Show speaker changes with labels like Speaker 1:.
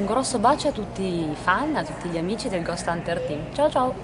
Speaker 1: Un grosso bacio a tutti i fan, a tutti gli amici del Ghost Hunter Team. Ciao ciao!